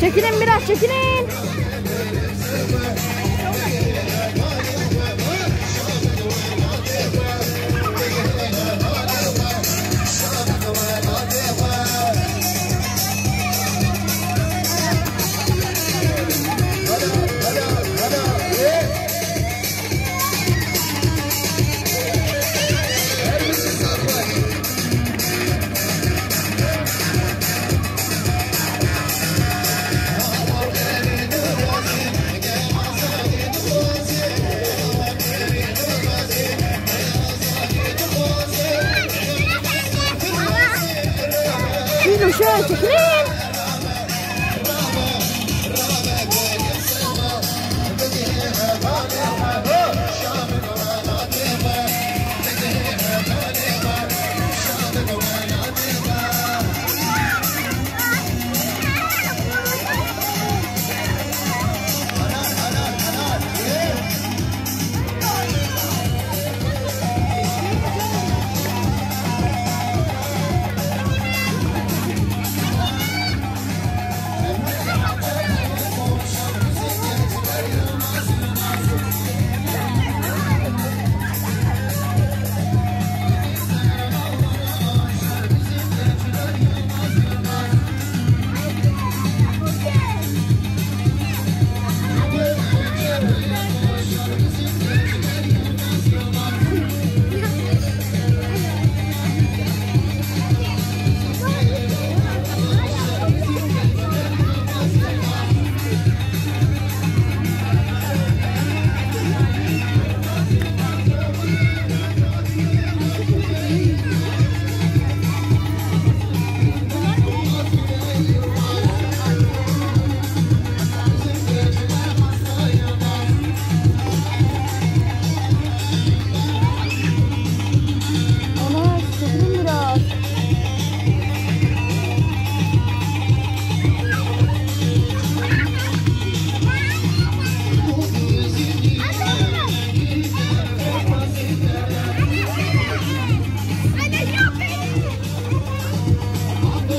Çekilin biraz çekilin. Minnoş öldük. Ne?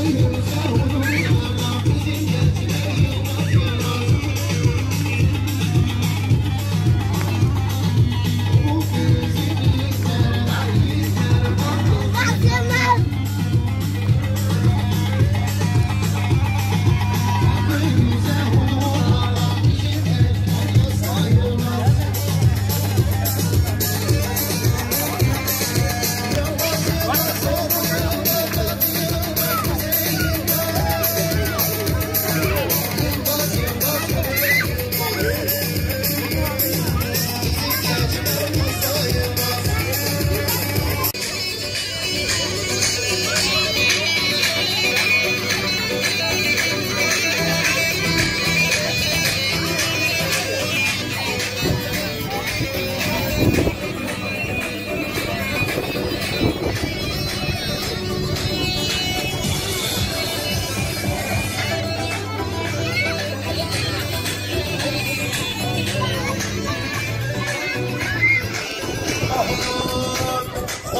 Deus é o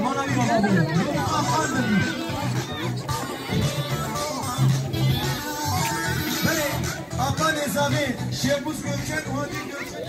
Şöyle çekilin. Bale, Apa Nezami, Şehbuz Gökçen, Vadi Gökçen.